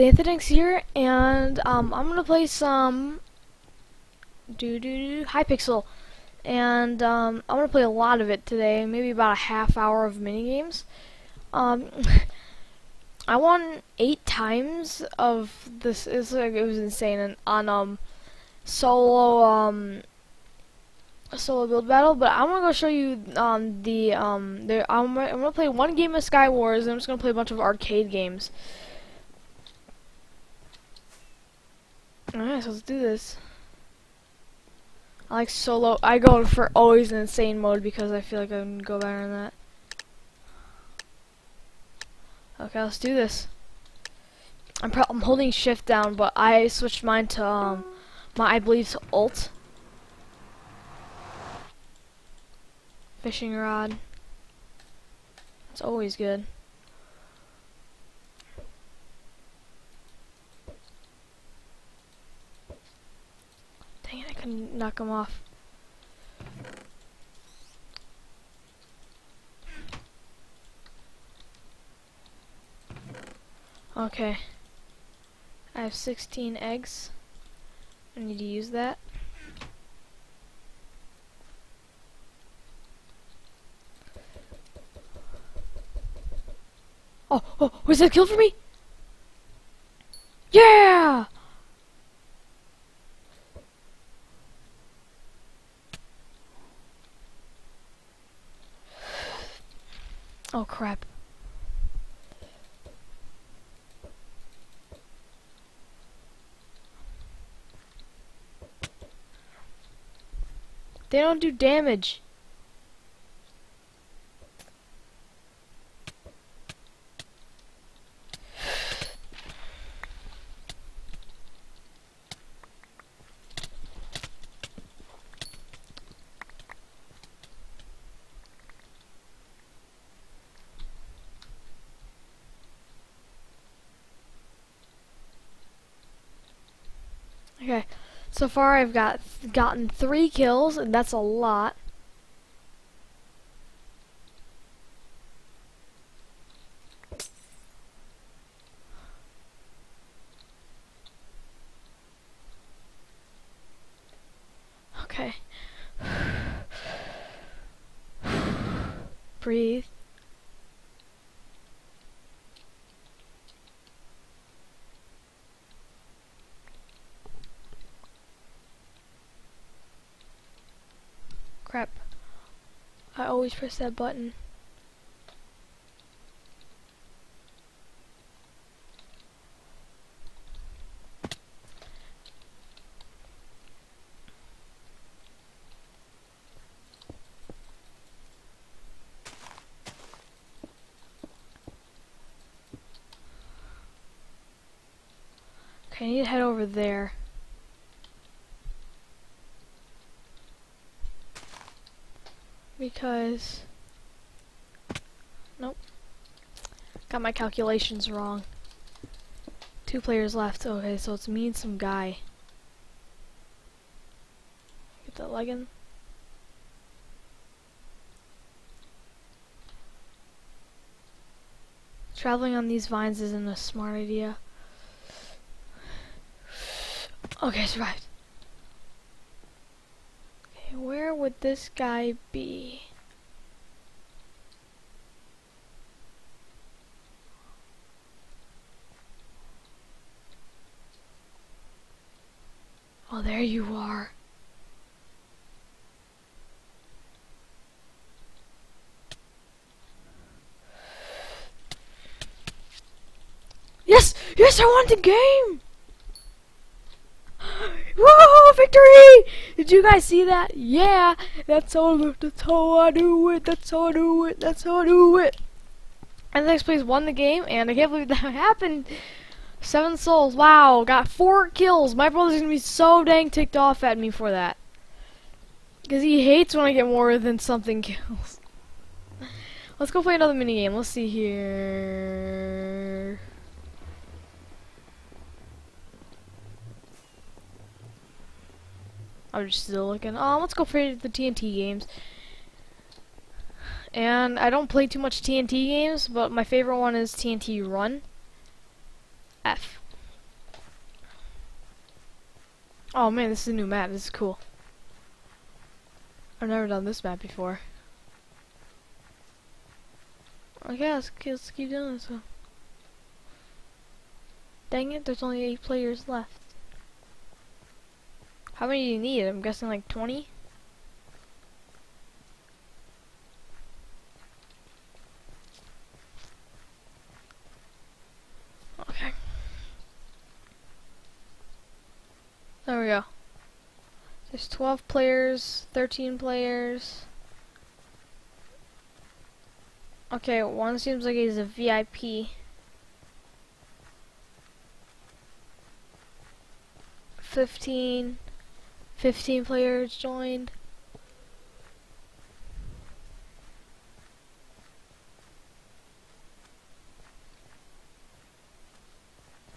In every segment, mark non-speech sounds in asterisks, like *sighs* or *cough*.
Xanthinix here, and um, I'm gonna play some do do do Hypixel, and um, I'm gonna play a lot of it today, maybe about a half hour of mini games. Um, *laughs* I won eight times of this. It was insane and on um solo um solo build battle. But I'm gonna go show you um the um there. I'm I'm gonna play one game of Sky Wars, and I'm just gonna play a bunch of arcade games. Alright, so let's do this. I like solo. I go for always in insane mode because I feel like I can go better than that. Okay, let's do this. I'm I'm holding shift down, but I switched mine to um my I believe to alt. Fishing rod. It's always good. Couldn't knock him off. Okay. I have 16 eggs. I need to use that. Oh, oh, was that kill for me? Yeah! Oh crap. They don't do damage. Okay, so far I've got gotten three kills, and that's a lot. Okay. Breathe. Crap. I always press that button. Okay, I need to head over there. Because nope got my calculations wrong. Two players left okay so it's me and some guy. Get that legging traveling on these vines isn't a smart idea. Okay survived Okay, where would this guy be? Oh, there you are. Yes! Yes, I won the game! *gasps* Whoa, victory! Did you guys see that? Yeah, that's all. That's how I do it. That's how I do it. That's how I do it. And the next place won the game, and I can't believe that *laughs* happened. Seven souls. Wow, got four kills. My brother's gonna be so dang ticked off at me for that. Because he hates when I get more than something kills. Let's go play another mini game. Let's see here. I'm just still looking. Um, let's go play the TNT games. And I don't play too much TNT games, but my favorite one is TNT Run. F. Oh man, this is a new map. This is cool. I've never done this map before. Okay, let's, let's keep doing this one. Dang it, there's only 8 players left. How many do you need? I'm guessing like 20? There we go. There's 12 players, 13 players. Okay, one seems like he's a VIP. 15, 15 players joined.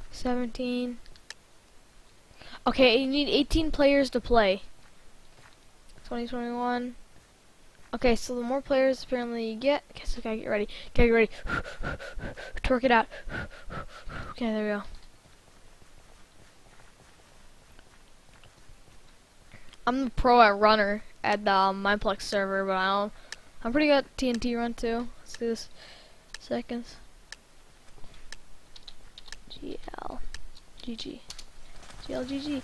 Seventeen. Okay, you need 18 players to play. 2021. Okay, so the more players apparently you get, okay, so gotta get ready. Gotta get ready. *sighs* Torque it out. Okay, there we go. I'm the pro at runner at the um, Mineplex server, but I don't. I'm pretty good at TNT run too. Let's do this. Seconds. GL. GG. GL GG.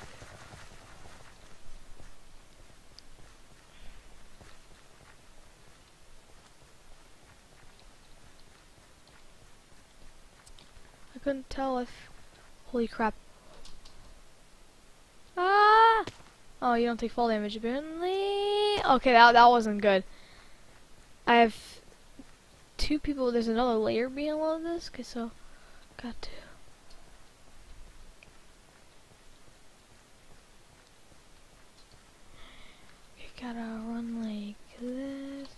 I couldn't tell if. Holy crap. Ah! Oh, you don't take fall damage apparently. Okay, that that wasn't good. I have two people. There's another layer below this. Okay, so got to. Okay, gotta run like this.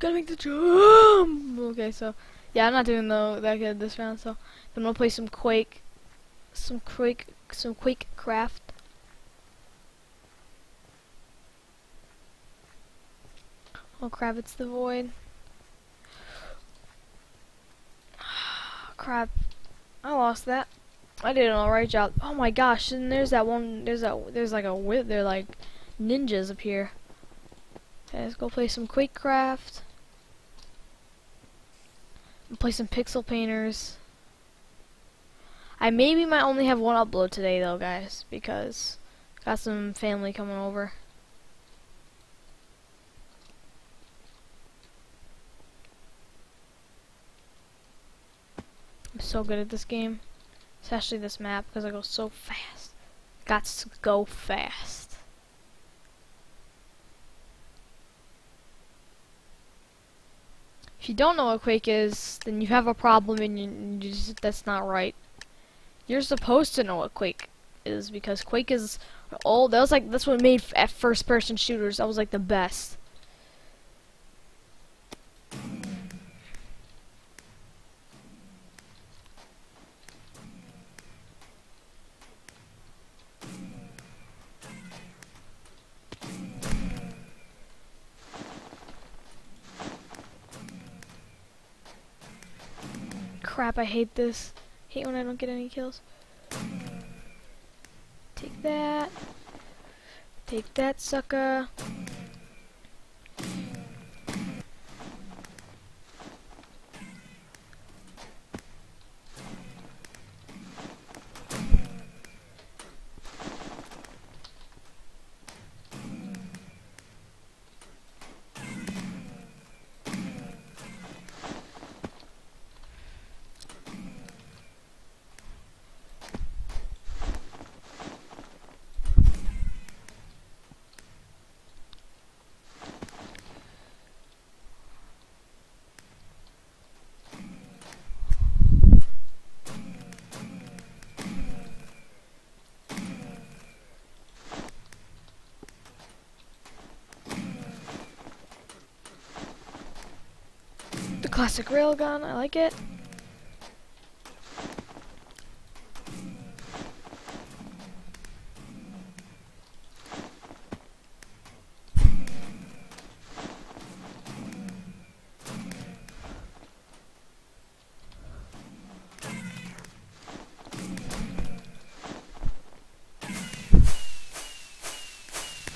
Gotta make the jump. Okay, so yeah, I'm not doing though that good this round. So I'm gonna play some Quake, some Quake, some Quake Craft. Oh crap, it's the void. *sighs* crap. I lost that. I did an alright job. Oh my gosh, and there's that one, there's that, there's like a they're like ninjas up here. Okay, let's go play some Quakecraft. Play some Pixel Painters. I maybe might only have one upload today though, guys, because got some family coming over. I'm so good at this game. Especially this map because I go so fast. Got to go fast. If you don't know what Quake is, then you have a problem and you, you just, that's not right. You're supposed to know what Quake is because Quake is old. That was like that's what made first person shooters. That was like the best. Crap, I hate this. Hate when I don't get any kills. Take that. Take that, sucker. classic railgun. I like it.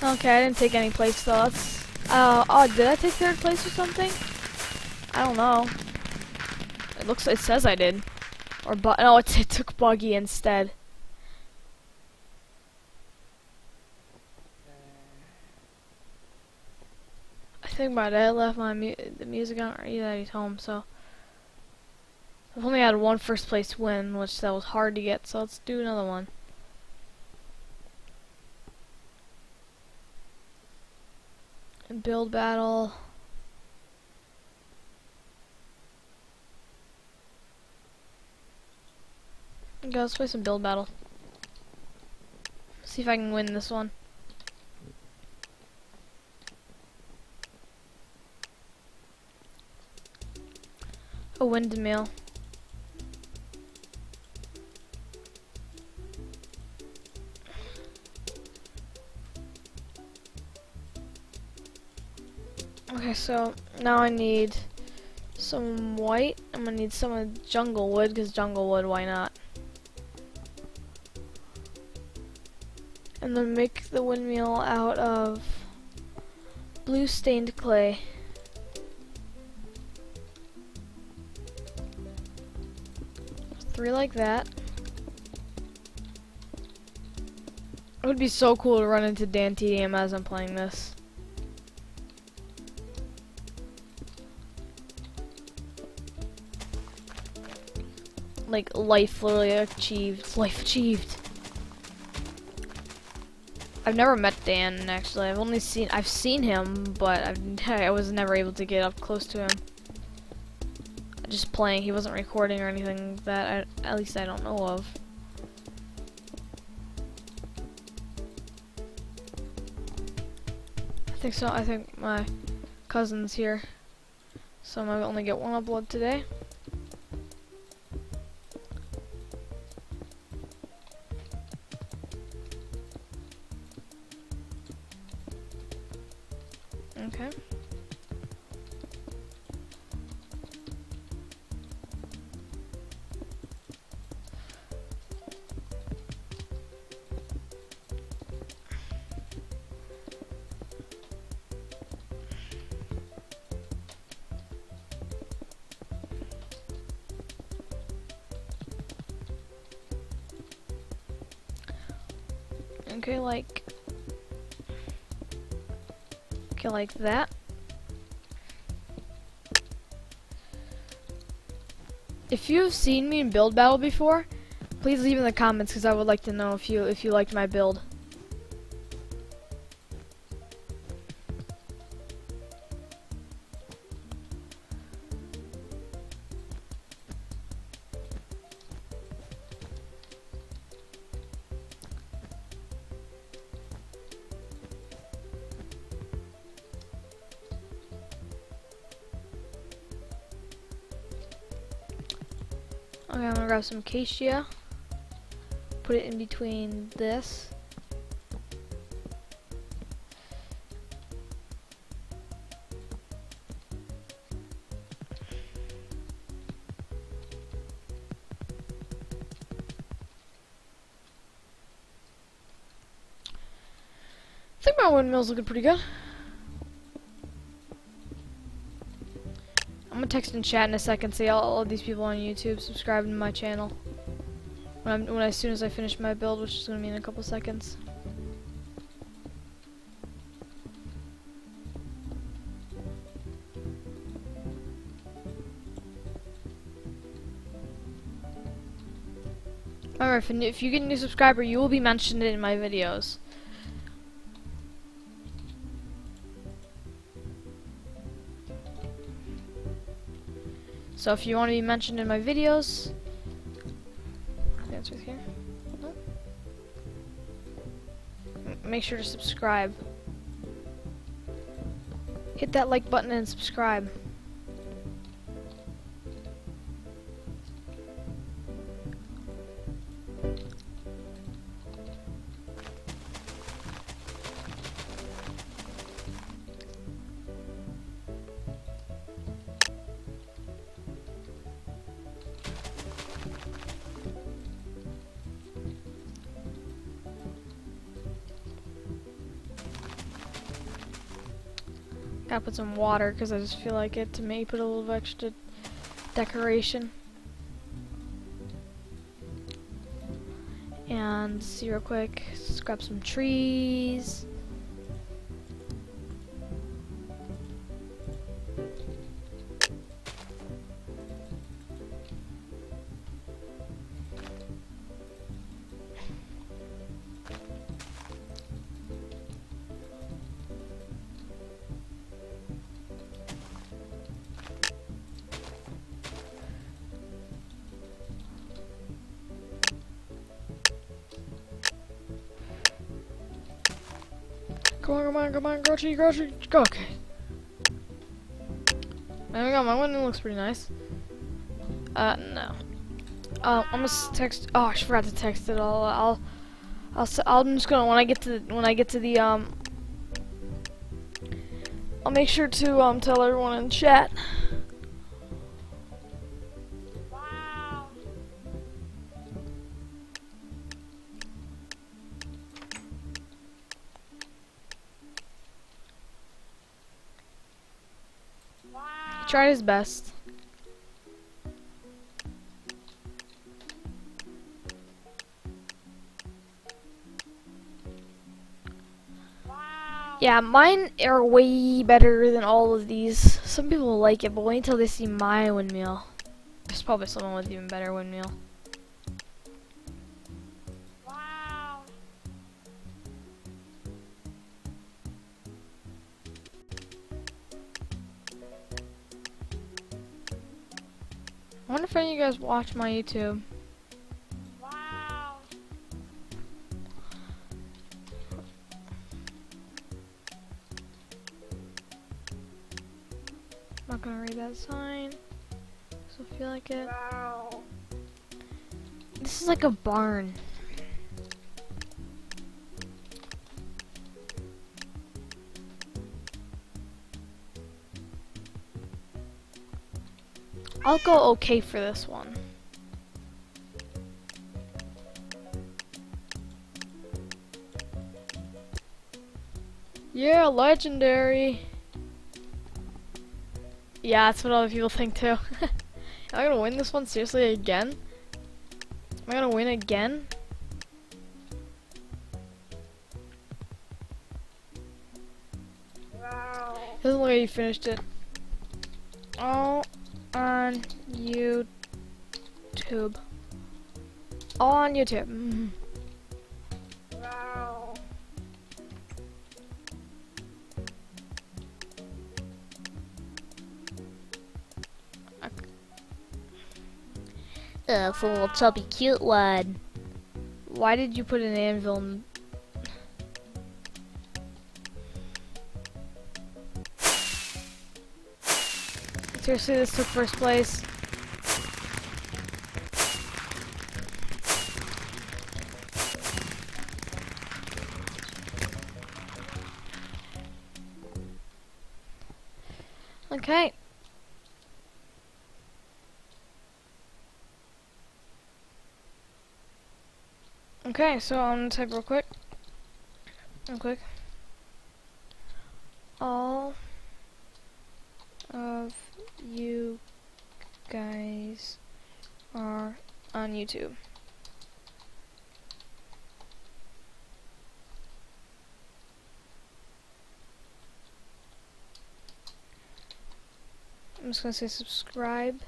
Okay, I didn't take any place thoughts. Uh, oh, did I take third place or something? I don't know. It looks it says I did. Or but no, it, it took buggy instead. I think my dad left my mu the music on, or either he's home. So I've only had one first place win, which that was hard to get. So let's do another one. Build battle. Okay, let's play some build battle. See if I can win this one. Oh, A windmill. Okay, so now I need some white. I'm gonna need some jungle wood, because jungle wood, why not? And then make the windmill out of blue stained clay. Three like that. It would be so cool to run into Dan TDM as I'm playing this. like life literally achieved. Life achieved. I've never met Dan actually. I've only seen I've seen him, but I've, *laughs* I was never able to get up close to him. Just playing. He wasn't recording or anything that I, at least I don't know of. I think so. I think my cousin's here, so I might only get one upload today. Okay, like Okay, like that. If you've seen me in build battle before, please leave in the comments because I would like to know if you if you liked my build. Some acacia. Put it in between this. I think my windmill's looking pretty good. Text in chat in a second. Say all, all of these people on YouTube subscribe to my channel. When I'm when as soon as I finish my build, which is gonna be in a couple seconds. Remember, if, if you get a new subscriber, you will be mentioned in my videos. So if you want to be mentioned in my videos, that's right here. Make sure to subscribe. Hit that like button and subscribe. Put some water because I just feel like it to maybe put a little extra decoration. And see real quick, let's grab some trees. Come on, come on, come on, grocery, grocery, go, okay. There we go, my window looks pretty nice. Uh, no. Uh, I'm gonna text, oh, I forgot to text it all, I'll, I'll, I'm just gonna, when I get to, when I get to the, um, I'll make sure to, um, tell everyone in chat. Best. Yeah, mine are way better than all of these. Some people like it, but wait until they see my windmill. There's probably someone with even better windmill. Wonder if any of you guys watch my YouTube. Wow. I'm not gonna read that sign. So feel like it. Wow. This is like a barn. I'll go okay for this one. Yeah, legendary. Yeah, that's what other people think too. *laughs* Am I gonna win this one seriously again? Am I gonna win again? Wow. Doesn't look like you finished it. On YouTube. Wow. Ugh, for a little chubby cute one. Why did you put an anvil in Seriously, this took first place. Okay. Okay, so I'm gonna type real quick. Real quick. All of you guys are on YouTube. Just gonna say subscribe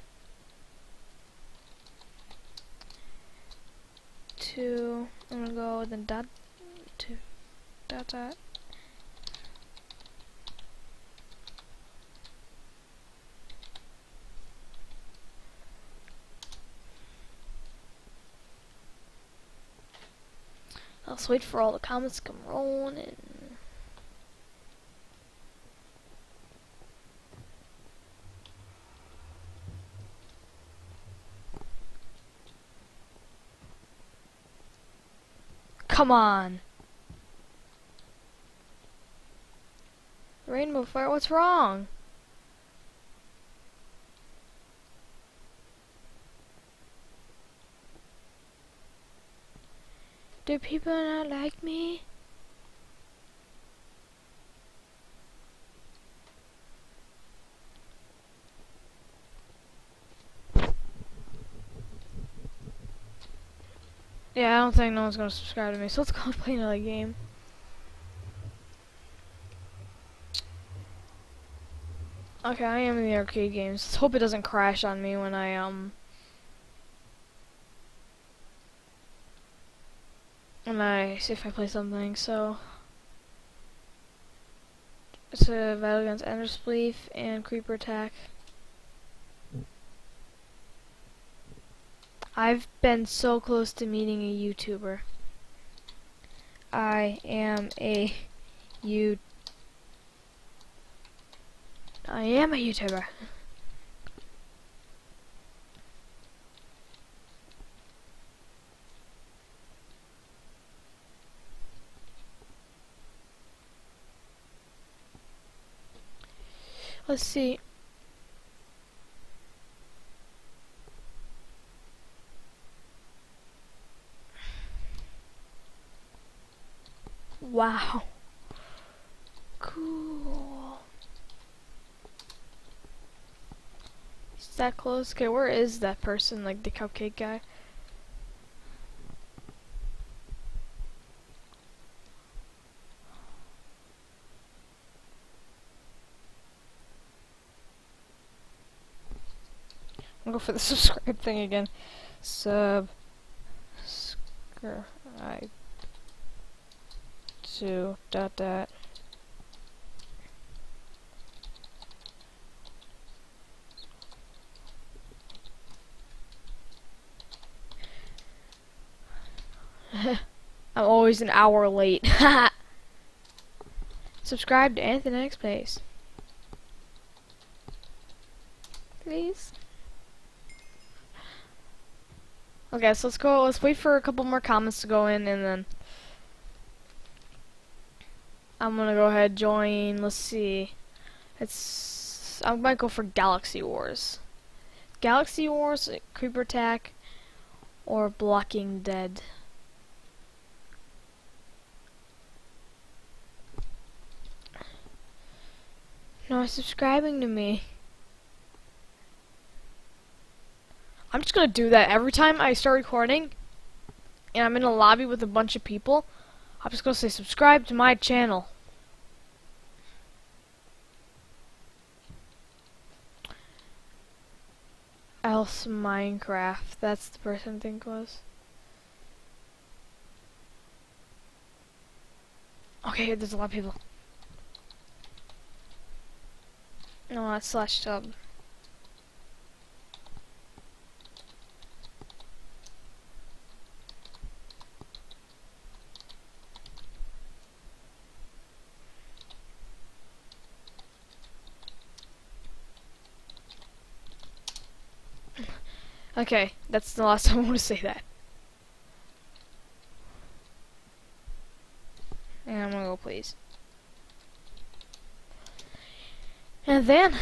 to I'm gonna go with the dot to dot dot Let's wait for all the comments to come rolling in. Come on. Rainbow Fire, what's wrong? Do people not like me? Yeah, I don't think no one's gonna subscribe to me, so let's go *laughs* play another game. Okay, I am in the arcade games. Let's hope it doesn't crash on me when I, um... When I see if I play something, so... It's a battle against Ender Spleef and Creeper Attack. I've been so close to meeting a YouTuber. I am a you I am a YouTuber. Let's see. Wow. Cool. Is that close? Okay, where is that person? Like the cupcake guy? I'll go for the *laughs* subscribe thing again. Sub. Subscribe to dot dot. *laughs* I'm always an hour late. *laughs* Subscribe to Anthony X Plays. Please. Okay, so let's go. Let's wait for a couple more comments to go in, and then I'm gonna go ahead join. Let's see. It's I might go for Galaxy Wars. Galaxy Wars, uh, Creeper Attack, or Blocking Dead. No subscribing to me. I'm just gonna do that every time I start recording and I'm in a lobby with a bunch of people. I'm just gonna say subscribe to my channel. Else Minecraft. That's the person I think was. Okay, there's a lot of people. No, that's slash tub. Okay, that's the last *laughs* time I want to say that. And I'm gonna go please. And then,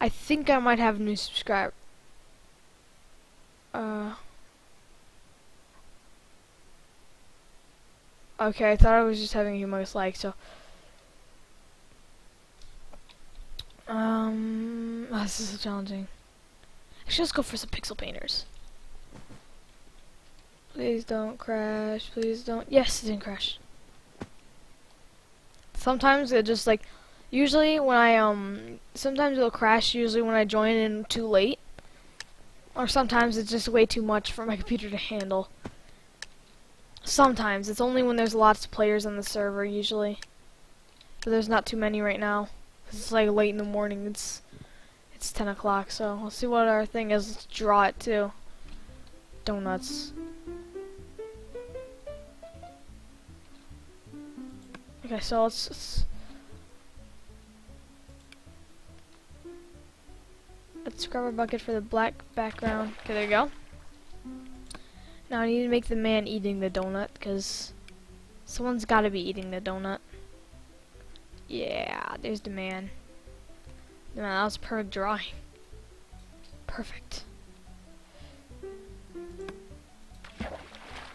I think I might have a new subscriber. Uh. Okay, I thought I was just having humongous like, so. Um, oh, this is challenging. Actually, let's go for some pixel painters. Please don't crash. Please don't. Yes, it didn't crash. Sometimes it just like, usually when I um, sometimes it'll crash. Usually when I join in too late, or sometimes it's just way too much for my *laughs* computer to handle. Sometimes it's only when there's lots of players on the server. Usually, but there's not too many right now. It's like late in the morning. It's it's 10 o'clock, so let's see what our thing is. Let's draw it too. Donuts. Okay, so let's, let's let's grab a bucket for the black background. Okay, there you go. Now I need to make the man eating the donut, because someone's got to be eating the donut. Yeah, there's the man. Man, that was perfect drawing. Perfect.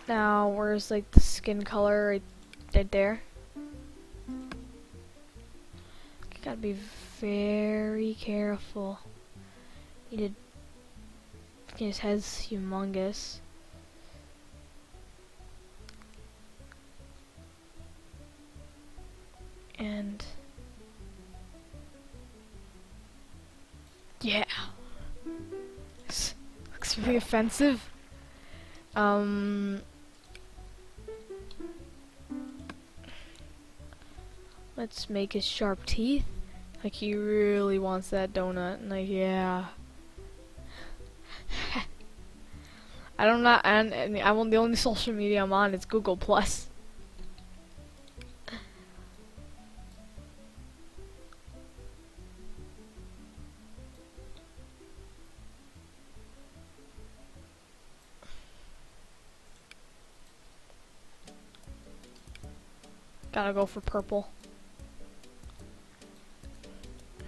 Now, where's like the skin color right, there? You gotta be very careful. He did. His head's humongous. And. Really offensive. Um, let's make his sharp teeth. Like he really wants that donut. And like yeah. *laughs* I don't know, and, and I'm on the only social media I'm on is Google Plus. Gotta go for purple.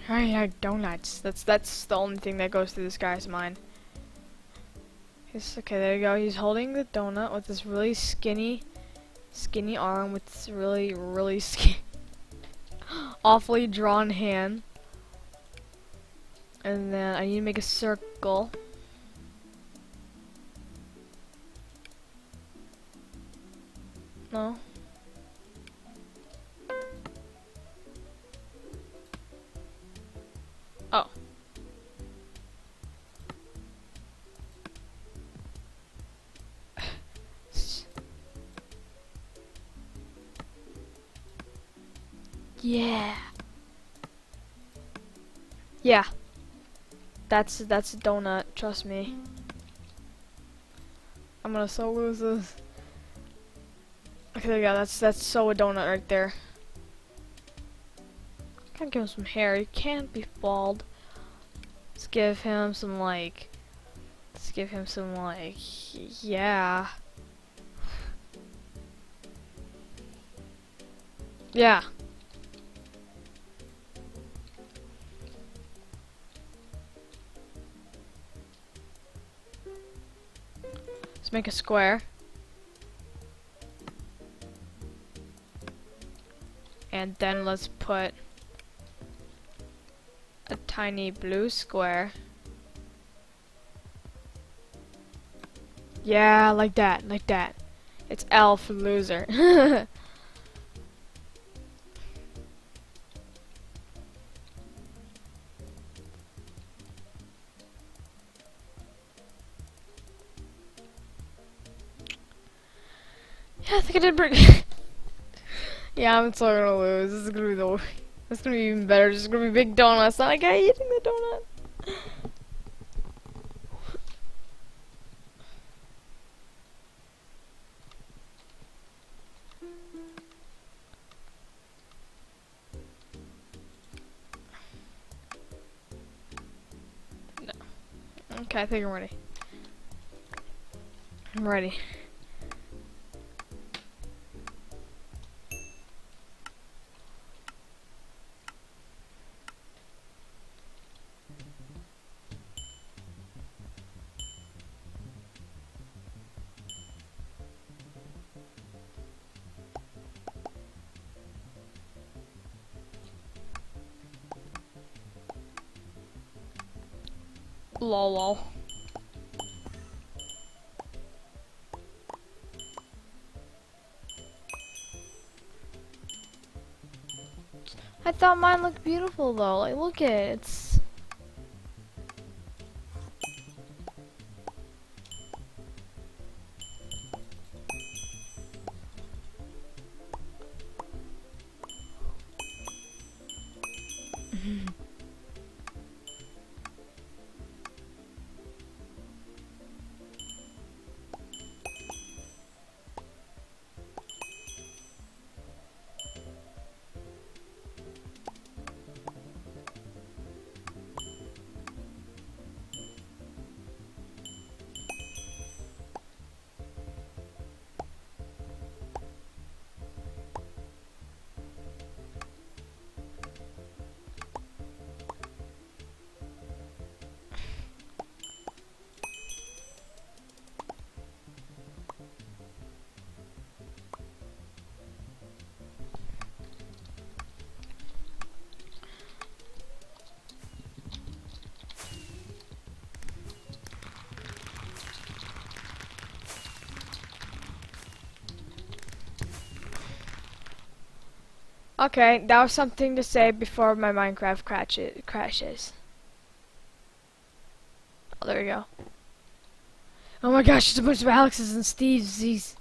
I like donuts. That's that's the only thing that goes through this guy's mind. He's, okay, there you go. He's holding the donut with this really skinny, skinny arm with this really, really skinny, *laughs* awfully drawn hand. And then I need to make a circle. Yeah. Yeah. That's that's a donut, trust me. I'm gonna so lose this. Okay, there go. That's that's so a donut right there. Gotta give him some hair. He can't be bald. Let's give him some like. Let's give him some like. Yeah. Yeah. Make a square. And then let's put a tiny blue square. Yeah, like that, like that. It's L for loser. *laughs* did pretty *laughs* Yeah, I'm still gonna lose. This is gonna be the this is gonna be even better. This is gonna be big donuts. Not a guy eating the donut. No. Okay, I think I'm ready. I'm ready. Lol lol. I thought mine looked beautiful though. Like look at it. It's Okay, that was something to say before my Minecraft crashes. crashes. Oh, there we go. Oh my gosh, there's a bunch of Alexes and Steves. These.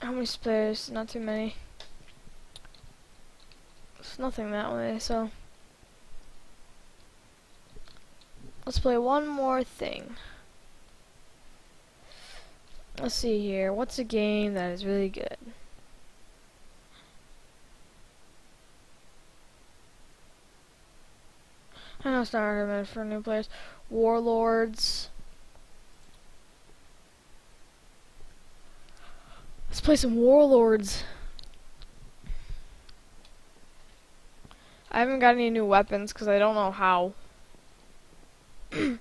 How many players? Not too many. It's nothing that way, so. Let's play one more thing. Let's see here. What's a game that is really good? I know it's not recommended for new players. Warlords. Let's play some Warlords. I haven't got any new weapons because I don't know how. I'm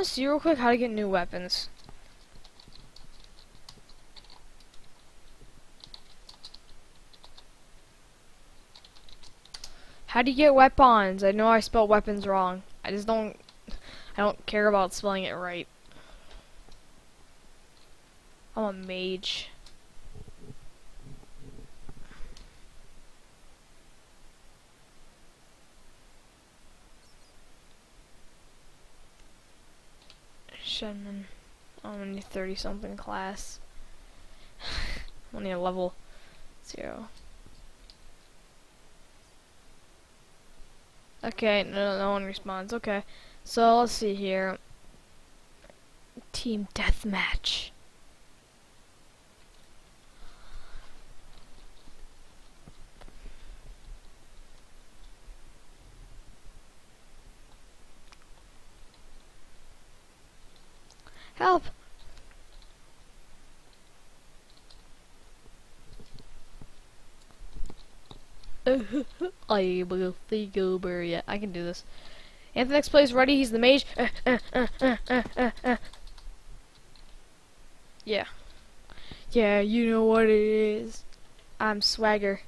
gonna see real quick how to get new weapons. How do you get weapons? I know I spelled weapons wrong. I just don't I don't care about spelling it right. I'm a mage. I'm only 30 something class. *sighs* I'm only a level zero. Okay, no, no one responds. Okay, so let's see here. Team deathmatch. Help! *laughs* I will think over. Yeah, I can do this. Anthonyx plays ready. He's the mage. *laughs* yeah. Yeah, you know what it is. I'm swagger.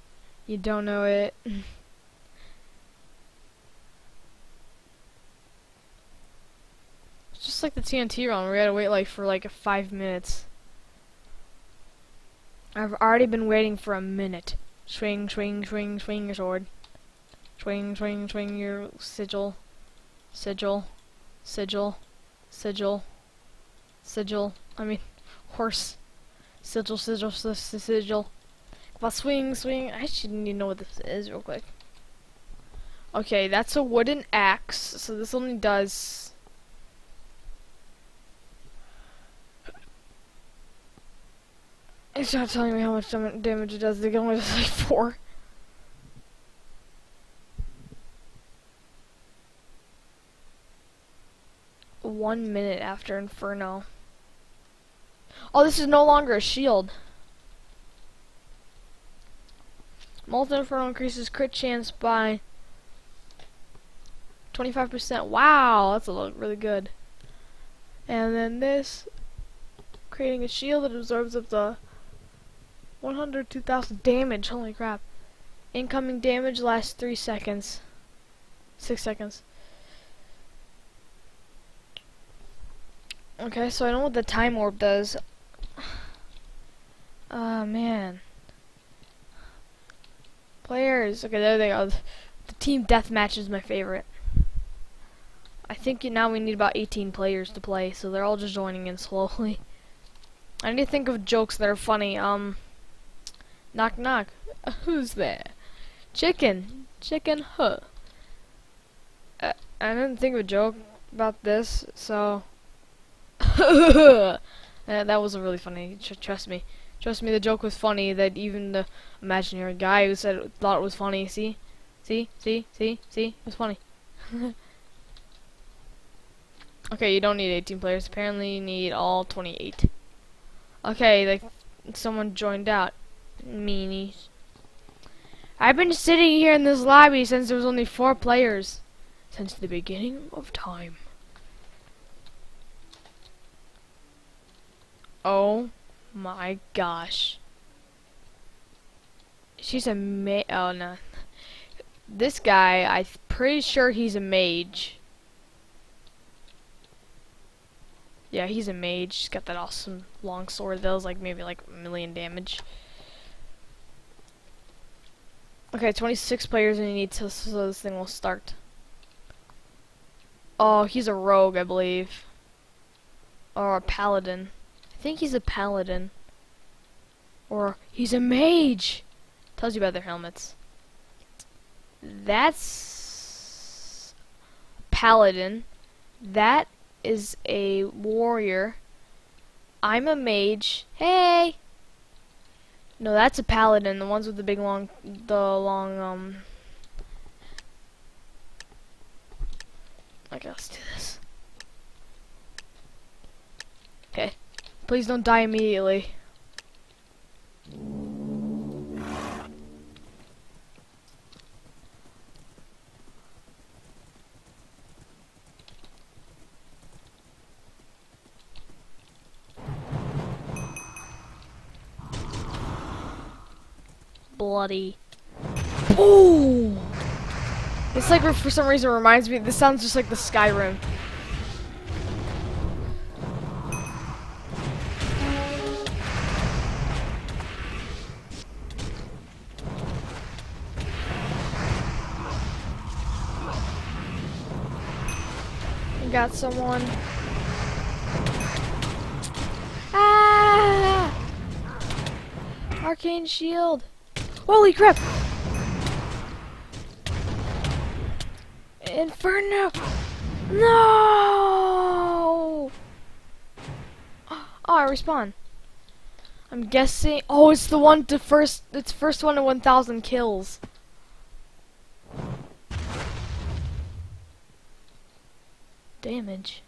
You don't know it. *laughs* like the TNT run. We had to wait like for like five minutes. I've already been waiting for a minute. Swing, swing, swing, swing your sword. Swing, swing, swing your sigil. Sigil. Sigil. Sigil. Sigil. I mean, horse. Sigil, sigil, sigil. But swing, swing. I shouldn't even know what this is real quick. Okay, that's a wooden axe. So this only does It's not telling me how much damage it does. The only does like four. One minute after Inferno. Oh, this is no longer a shield. Molten Inferno increases crit chance by 25%. Wow, that's a lot really good. And then this, creating a shield that absorbs up to 102,000 damage, holy crap. Incoming damage lasts 3 seconds. 6 seconds. Okay, so I know what the time orb does. Oh *sighs* man. Players. Okay, there they go. The team deathmatch is my favorite. I think now we need about 18 players to play, so they're all just joining in slowly. *laughs* I need to think of jokes that are funny. Um. Knock knock. who's there? Chicken. Chicken huh. Uh, I didn't think of a joke about this, so... *laughs* uh, that was really funny. Tr trust me. Trust me, the joke was funny that even the imaginary guy who said it thought it was funny. See? See? See? See? See? It was funny. *laughs* okay, you don't need 18 players. Apparently you need all 28. Okay, like, someone joined out. Meanies. I've been sitting here in this lobby since there was only four players. Since the beginning of time. Oh my gosh. She's a ma- oh no. This guy, I'm pretty sure he's a mage. Yeah, he's a mage. He's got that awesome long sword that does like maybe like a million damage. Okay, 26 players and you need to so this thing will start. Oh, he's a rogue, I believe. Or a paladin. I think he's a paladin. Or he's a mage. Tells you about their helmets. That's paladin. That is a warrior. I'm a mage. Hey. No, that's a paladin. The ones with the big long, the long um. Okay, let's do this. Okay. Please don't die immediately. Bloody. Ooh! It's like for some reason reminds me. This sounds just like the Skyrim. Got someone. Ah! Arcane shield. Holy crap! Inferno! No! Oh, I respawn. I'm guessing. Oh, it's the one to first. It's first one to 1,000 kills. Damage.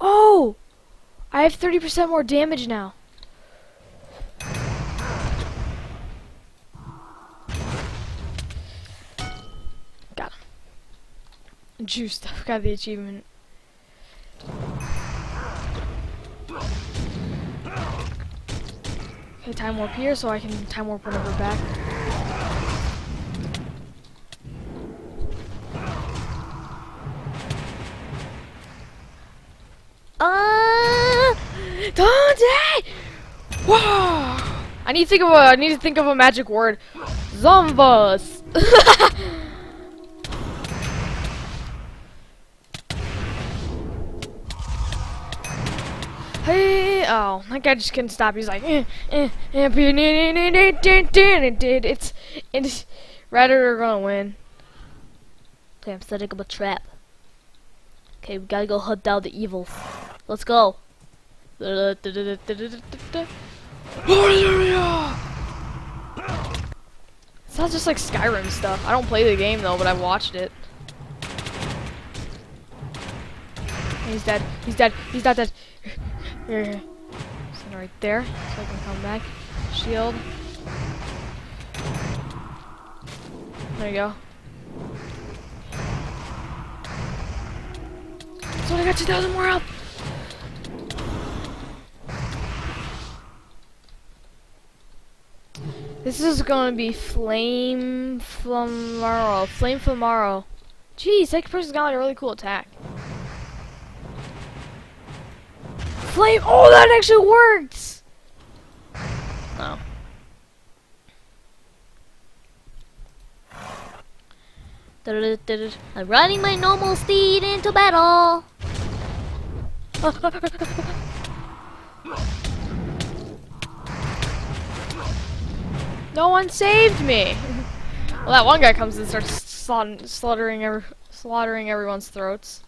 Oh! I have 30% more damage now. Juiced. I got the achievement. Okay, time warp here so I can time warp whenever back. Uh, Don't die! Whoa! I need to think of a. I need to think of a magic word. Zombus. *laughs* hey! Oh, that guy just couldn't stop. He's like, eh, eh, eh, it's it's Redditor gonna win. okay, I'm setting up a trap. Okay, we gotta go hunt down the evils. Let's go. Sounds just like Skyrim stuff. I don't play the game though, but I watched it. He's dead. He's dead. He's not dead. Stand right there, so I can come back. Shield. There you go. So I got 2,000 more health. This is gonna be Flame Flamaro. Flame Flamaro. Jeez, that person's got like a really cool attack. Flame. Oh, that actually works. Oh. I'm riding my normal steed into battle. No one saved me. well, that one guy comes and starts slaughtering, slaughtering, every, slaughtering everyone's throats.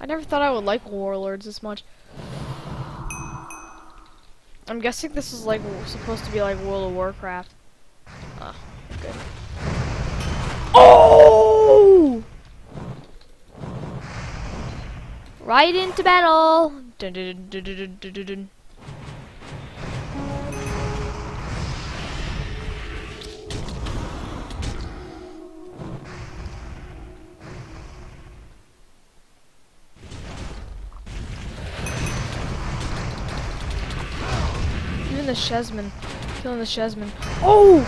I never thought I would like warlords this much. I'm guessing this is like supposed to be like World of Warcraft. Ah, good. Oh! Right into battle. Dun, dun, dun, the Shesman. Killing the Shesman. Oh!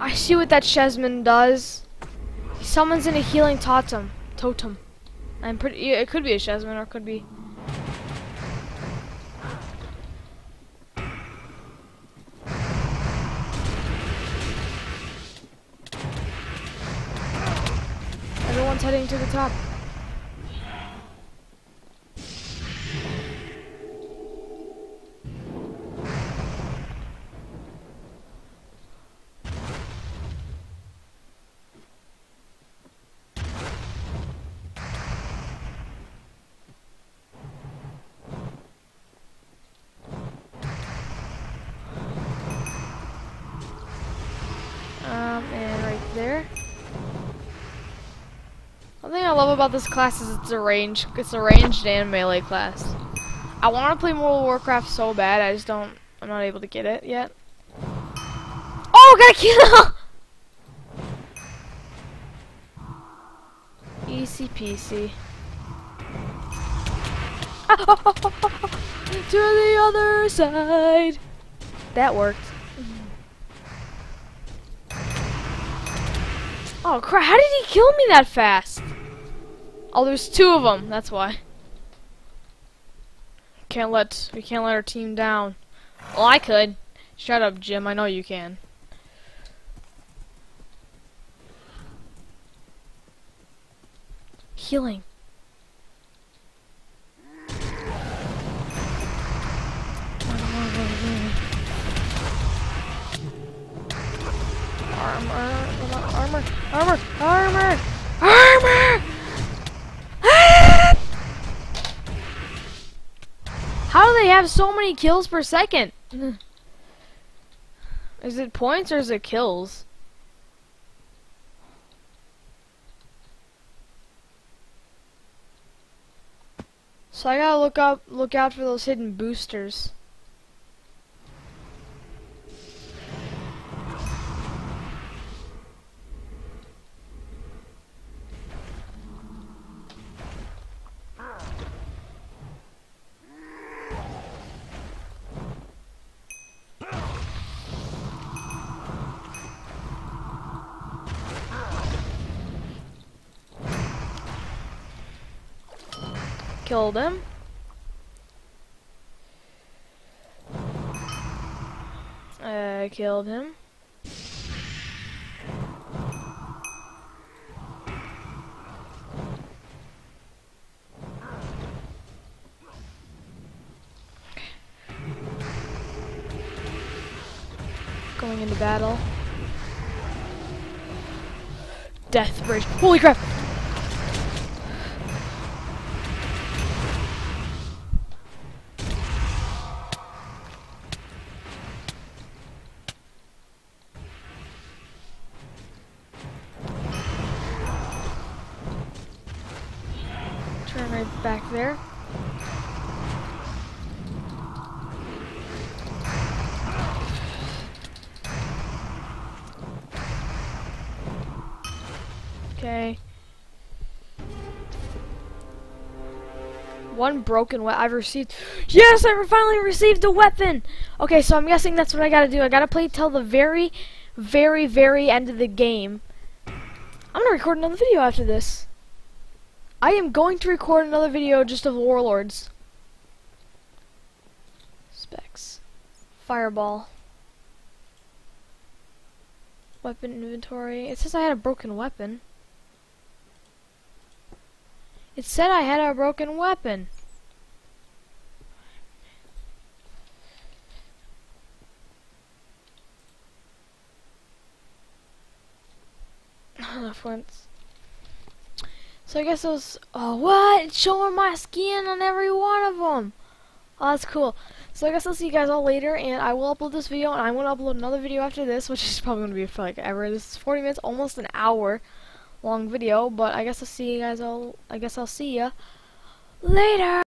I see what that Chesman does. He summons in a healing totem. Totem. I'm pretty. It could be a Chesman or it could be. Everyone's heading to the top. Um, and right there. One thing I love about this class is it's a range. It's a ranged and melee class. I want to play World of Warcraft so bad, I just don't. I'm not able to get it yet. Oh, got a kill! *laughs* Easy peasy. *laughs* to the other side. That worked. Oh crap, how did he kill me that fast? Oh, there's two of them, that's why. Can't let, we can't let our team down. Well, I could. Shut up, Jim, I know you can. Healing. Armor, armor, armor, armor, armor! Ah! How do they have so many kills per second? *sighs* Is it points or is it kills? So I gotta look up, look out for those hidden boosters. Killed him. I killed him. Going into battle. Death bridge. Holy crap! Right back there. Okay. One broken weapon. I've received. Yes, I finally received a weapon. Okay, so I'm guessing that's what I gotta do. I gotta play till the very, very, very end of the game. I'm gonna record another video after this. I am going to record another video just of Warlords. Specs. Fireball. Weapon inventory. It says I had a broken weapon. It said I had a broken weapon. *laughs* Once. So I guess those. Oh, what? It's showing my skin on every one of them. Oh, that's cool. So I guess I'll see you guys all later, and I will upload this video, and I'm going to upload another video after this, which is *laughs* probably going to be for like ever. This is 40 minutes, almost an hour long video, but I guess I'll see you guys all. I guess I'll see ya later.